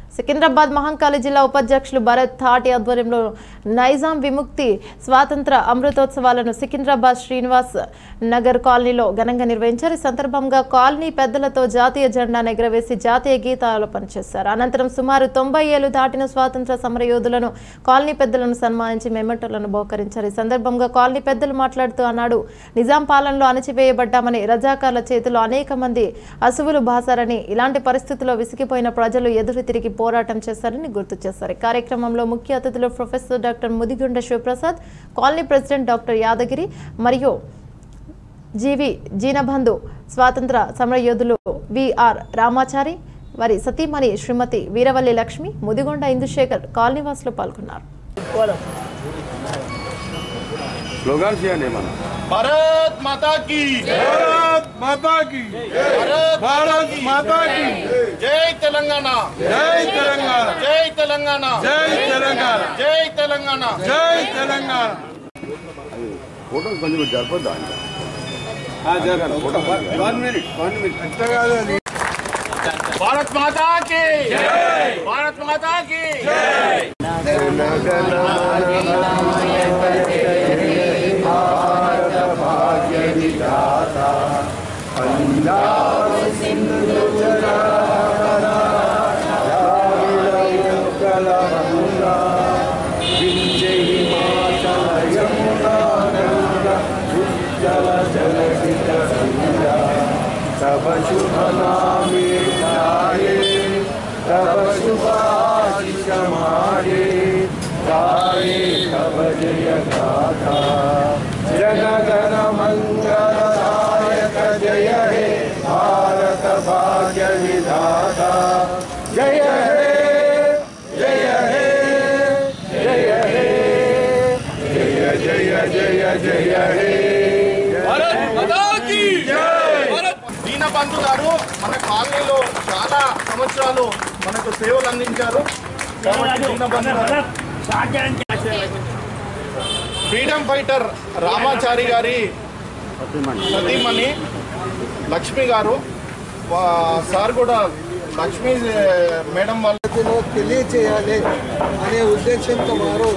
సికింద్రాబాద్ మహంకాళి జిల్లా ఉపాధ్యక్షులు భరత్ థాటి ఆధ్వర్యంలో నైజాం విముక్తి స్వాతంత్ర అమృతోత్సవాలను సికింద్రాబాద్ శ్రీనివాస్ నగర్ కాలనీలో ఘనంగా నిర్వహించారు. ఈ సందర్భంగా కాలనీ పెద్దలతో జాతీయ జెండాను ఎగరవేసి జాతీయ గీతాలు పనిచేశారు. అనంతరం సుమారు తొంభై ఏళ్ళు దాటిన స్వాతంత్ర సమరయోధులను కాలనీ పెద్దలను సన్మానించి మెమెంటోలను బహుకరించారు. ఈ సందర్భంగా కాలనీ పెద్దలు మాట్లాడుతూ అన్నాడు నిజాం పాలనలో అణచివేయబడ్డామని రజాకార్ల చేతిలో అనేక మంది అసువులు బాసారని ఇలాంటి పరిస్థితుల్లో విసిగిపోయిన ప్రజలు ఎదురు తిరిగి విముక్తికి పోరాటం చేశారని గుర్తు చేశారు. కార్యక్రమంలో ముఖ్య అతిథులు professor doctor Mudigunda Sivaprasad colony president doctor Yadagiri మరియు జీవి జీనబంధు స్వాతంత్ర సమరయోధులు విఆర్ రామాచారి వారి సతీమణి శ్రీమతి వీరవల్లి లక్ష్మి ముదిగొండ ఇందుశేఖర్ కాలనీవాసులు పాల్గొన్నారు. భారత్ మాతాకి భారత్ భారత్ जय तेलंगाना జై తెలంగాణ जय तेलंगाना జై తెలంగాణ जय तेलंगाना జై తెలంగాణ ఫోటో కొంచెం జరపద్దా వన్ మినిట్ వన్ మినిట్ ఎంత కాదు అది भारत माता की भारत माता की तव शुभनामे ध्याये तव शुभाशिषमाये गाये तव जयगाथा जनगणमङ्गलदायक जय हे भारत भाग्य भाग्यविधाता जय हे जय हे जय हे जय जय जय जय हे भारत माता की जय దీనబంధు గారు మన కాలనీలో చాలా సంవత్సరాలు మనకు సేవలు అందించారు. ఫ్రీడమ్ ఫైటర్ రామాచారి గారి సతీమణి లక్ష్మి గారు సార్ కూడా లక్ష్మి మేడం వాళ్ళ తెలియచేయాలి అనే ఉద్దేశంతో వారు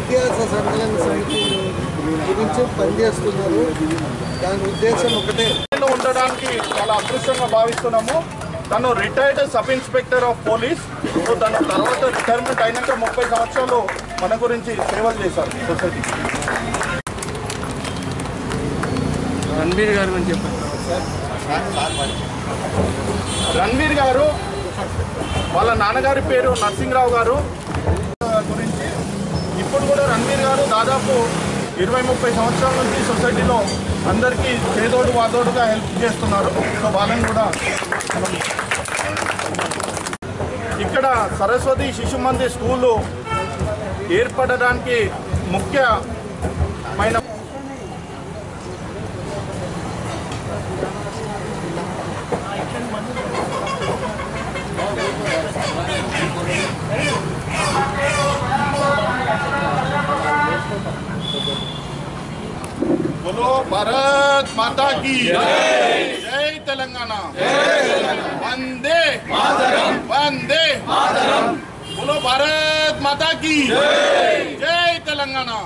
ఇతిహాస సంకలన సమితి గురించి పనిచేస్తున్నారు. దాని ఉద్దేశం ఒకటే. ఉండడానికి చాలా అదృష్టంగా భావిస్తున్నాము. తను retired sub inspector of police so తను తర్వాత రిటైర్మెంట్ అయినాక ముప్పై సంవత్సరాలు మన గురించి సేవలు చేశారు సొసైటీకి రణబీర్ గారి గురించి చెప్పండి. రణ్వీర్ గారు వాళ్ళ నాన్నగారి పేరు నరసింహరావు గారు. గురించి ఇప్పుడు కూడా రణ్వీర్ గారు దాదాపు ఇరవై ముప్పై సంవత్సరాల నుంచి సొసైటీలో అందరికీ చేదోడు వాదోడుగా హెల్ప్ చేస్తున్నారు. సో వాళ్ళని కూడా ఇక్కడ సరస్వతి శిశు మందిర్ స్కూలు ఏర్పడడానికి ముఖ్య बोलो भारत माता की। जय तेलंगाना। वंदे। वंदे। बोलो भारत माता की। जय तेलंगाना।